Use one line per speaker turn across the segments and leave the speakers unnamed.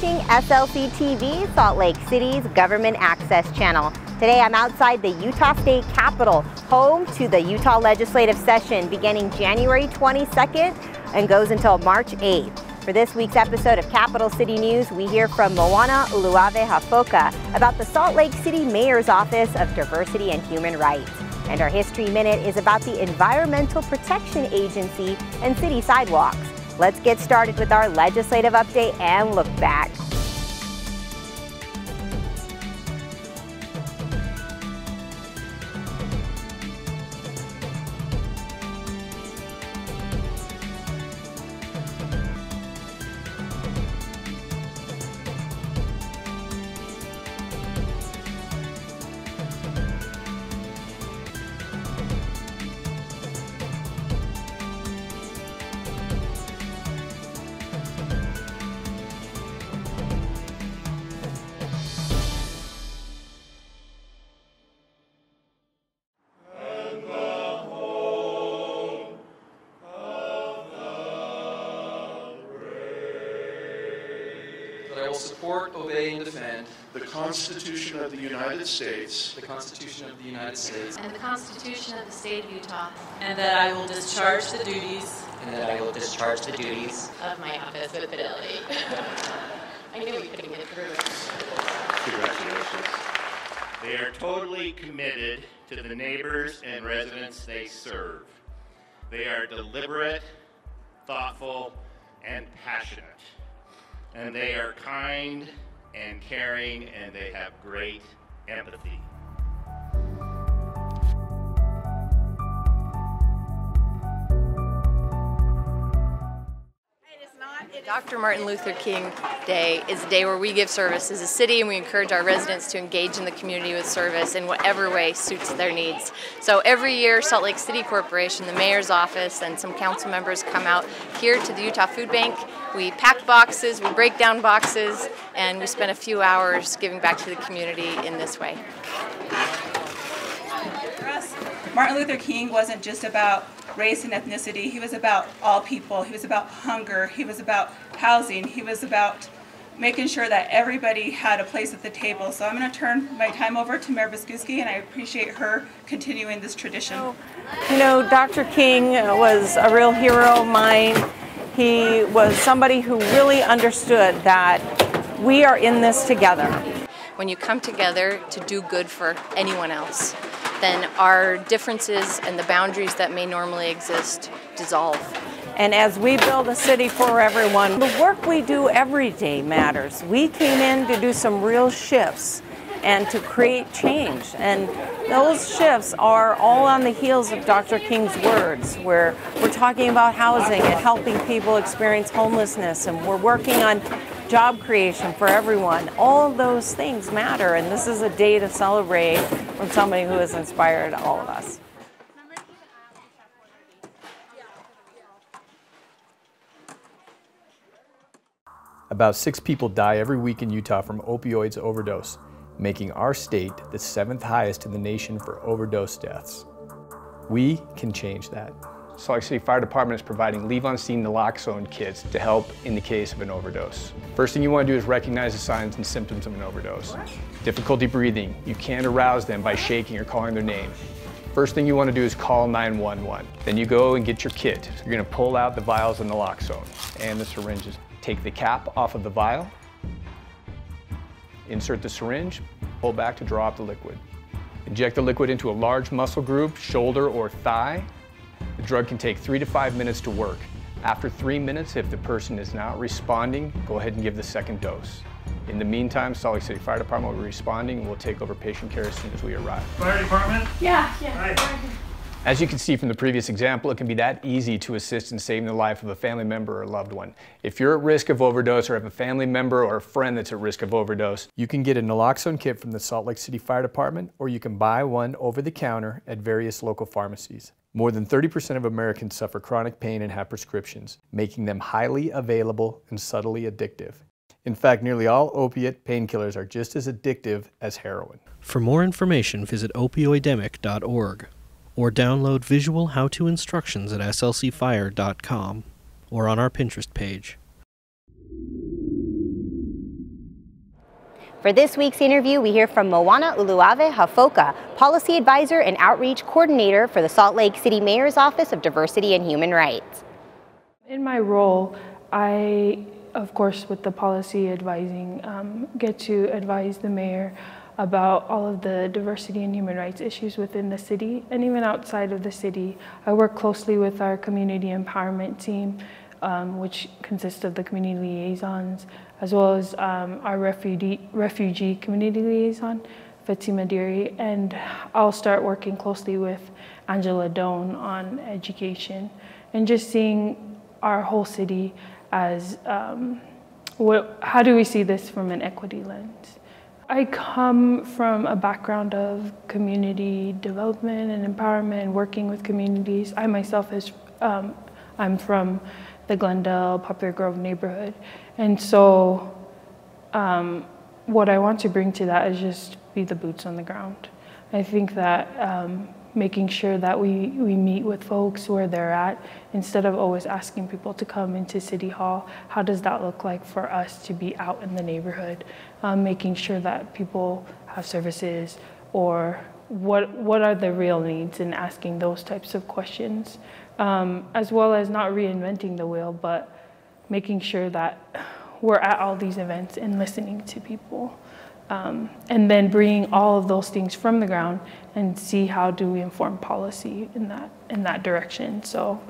watching SLC TV, Salt Lake City's government access channel. Today I'm outside the Utah State Capitol, home to the Utah legislative session beginning January 22nd and goes until March 8th. For this week's episode of Capital City News, we hear from Moana Uluave Hafoka about the Salt Lake City Mayor's Office of Diversity and Human Rights. And our History Minute is about the Environmental Protection Agency and city sidewalks. Let's get started with our legislative update and look back.
Will support, obey, and defend
the Constitution of the United States
the Constitution of the United States
and the Constitution of the State of Utah
And that I will discharge the duties
and that I will discharge the duties
of my office with fidelity. I knew we couldn't get through it.
Congratulations. They are totally committed to the neighbors and residents they serve. They are deliberate, thoughtful, and passionate. And they are kind and caring, and they have great empathy.
Dr. Martin Luther King Day is a day where we give service as a city and we encourage our residents to engage in the community with service in whatever way suits their needs. So every year, Salt Lake City Corporation, the mayor's office, and some council members come out here to the Utah Food Bank. We pack boxes, we break down boxes, and we spend a few hours giving back to the community in this way.
For us, Martin Luther King wasn't just about race and ethnicity. He was about all people. He was about hunger. He was about housing. He was about making sure that everybody had a place at the table. So I'm going to turn my time over to Mayor Biskupski, and I appreciate her continuing this tradition.
You know, Dr. King was a real hero of mine. He was somebody who really understood that we are in this together.
When you come together to do good for anyone else, then our differences and the boundaries that may normally exist dissolve.
And as we build a city for everyone, the work we do every day matters. We came in to do some real shifts and to create change. And those shifts are all on the heels of Dr. King's words, where we're talking about housing and helping people experience homelessness, and we're working on job creation for everyone. All those things matter, and this is a day to celebrate from somebody who has inspired all of us.
About six people die every week in Utah from opioids overdose, making our state the seventh highest in the nation for overdose deaths. We can change that.
Salt Lake City Fire Department is providing Levonstein naloxone kits to help in the case of an overdose. First thing you want to do is recognize the signs and symptoms of an overdose. Difficulty breathing, you can't arouse them by shaking or calling their name. First thing you want to do is call 911. Then you go and get your kit. You're going to pull out the vials of naloxone and the syringes. Take the cap off of the vial, insert the syringe, pull back to draw up the liquid. Inject the liquid into a large muscle group, shoulder or thigh. The drug can take three to five minutes to work. After three minutes, if the person is not responding, go ahead and give the second dose. In the meantime, Salt Lake City Fire Department will be responding and we'll take over patient care as soon as we arrive.
Fire department?
Yeah, yeah.
As you can see from the previous example, it can be that easy to assist in saving the life of a family member or loved one. If you're at risk of overdose or have a family member or a friend that's at risk of overdose, you can get a naloxone kit from the Salt Lake City Fire Department or you can buy one over the counter at various local pharmacies. More than 30% of Americans suffer chronic pain and have prescriptions, making them highly available and subtly addictive. In fact, nearly all opiate painkillers are just as addictive as heroin.
For more information, visit opidemic.org or download visual how-to instructions at slcfire.com or on our Pinterest page.
For this week's interview, we hear from Moana Uluave Hafoka, Policy Advisor and Outreach Coordinator for the Salt Lake City Mayor's Office of Diversity and Human Rights.
In my role, I, of course, with the policy advising, um, get to advise the mayor about all of the diversity and human rights issues within the city and even outside of the city. I work closely with our community empowerment team, um, which consists of the community liaisons, as well as um, our refugee, refugee community liaison, Fatima Dirie, and I'll start working closely with Angela Doan on education and just seeing our whole city as um, what, how do we see this from an equity lens? I come from a background of community development and empowerment, working with communities. I myself is, um, I'm from the Glendale Poplar Grove neighborhood. And so um, what I want to bring to that is just be the boots on the ground. I think that um, making sure that we, we meet with folks where they're at instead of always asking people to come into City Hall. How does that look like for us to be out in the neighborhood? Um, making sure that people have services or what, what are the real needs and asking those types of questions, um, as well as not reinventing the wheel, but making sure that we're at all these events and listening to people. Um, and then bringing all of those things from the ground and see how do we inform policy in that in that direction. So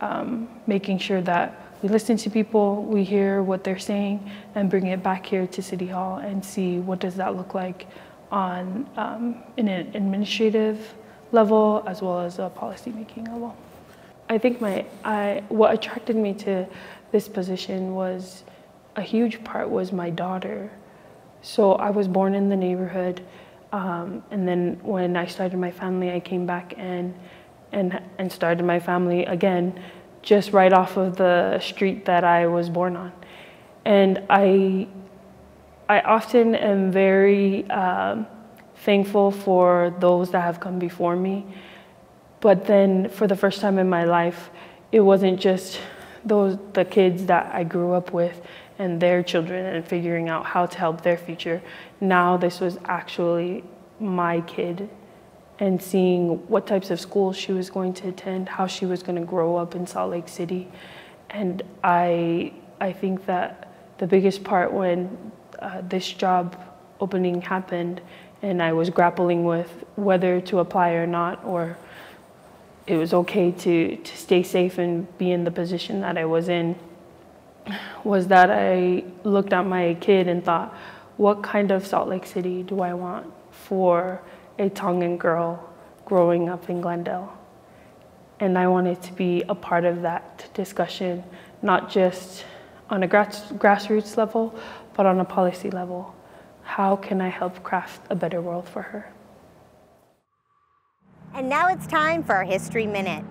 um, making sure that we listen to people, we hear what they're saying, and bring it back here to City Hall and see what does that look like on um, in an administrative level as well as a policy making level. I think my I what attracted me to this position was a huge part was my daughter. So I was born in the neighborhood, um, and then when I started my family, I came back and and and started my family again, just right off of the street that I was born on, and I I often am very um, thankful for those that have come before me, but then for the first time in my life, it wasn't just those the kids that I grew up with and their children and figuring out how to help their future. Now this was actually my kid and seeing what types of schools she was going to attend, how she was going to grow up in Salt Lake City. And I, I think that the biggest part when uh, this job opening happened and I was grappling with whether to apply or not, or it was okay to, to stay safe and be in the position that I was in was that I looked at my kid and thought, what kind of Salt Lake City do I want for a Tongan girl growing up in Glendale? And I wanted to be a part of that discussion, not just on a grass, grassroots level, but on a policy level. How can I help craft a better world for her?
And now it's time for our History Minute.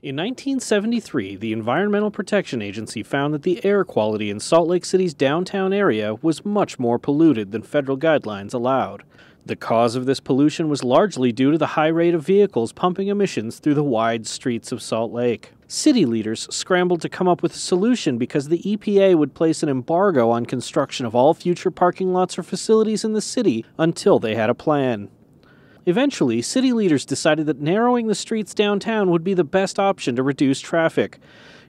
In 1973, the Environmental Protection Agency found that the air quality in Salt Lake City's downtown area was much more polluted than federal guidelines allowed. The cause of this pollution was largely due to the high rate of vehicles pumping emissions through the wide streets of Salt Lake. City leaders scrambled to come up with a solution because the EPA would place an embargo on construction of all future parking lots or facilities in the city until they had a plan. Eventually, city leaders decided that narrowing the streets downtown would be the best option to reduce traffic.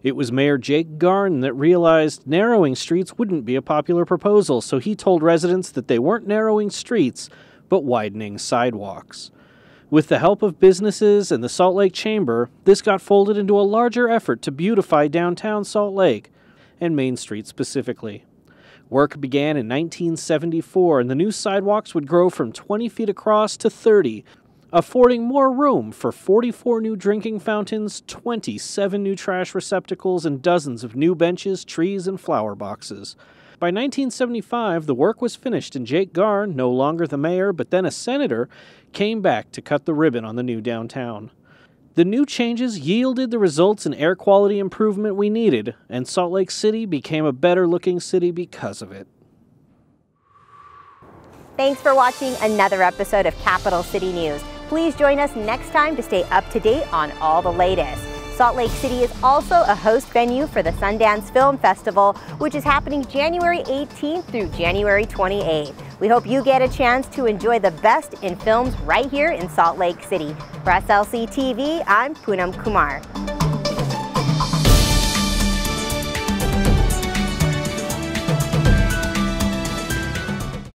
It was Mayor Jake Garn that realized narrowing streets wouldn't be a popular proposal, so he told residents that they weren't narrowing streets, but widening sidewalks. With the help of businesses and the Salt Lake Chamber, this got folded into a larger effort to beautify downtown Salt Lake, and Main Street specifically. Work began in 1974, and the new sidewalks would grow from 20 feet across to 30, affording more room for 44 new drinking fountains, 27 new trash receptacles, and dozens of new benches, trees, and flower boxes. By 1975, the work was finished, and Jake Garn, no longer the mayor but then a senator, came back to cut the ribbon on the new downtown. The new changes yielded the results in air quality improvement we needed, and Salt Lake City became a better looking city because of it.
Thanks for watching another episode of Capital City News. Please join us next time to stay up to date on all the latest. Salt Lake City is also a host venue for the Sundance Film Festival, which is happening January 18th through January 28th. We hope you get a chance to enjoy the best in films right here in Salt Lake City. For SLC TV, I'm Poonam Kumar.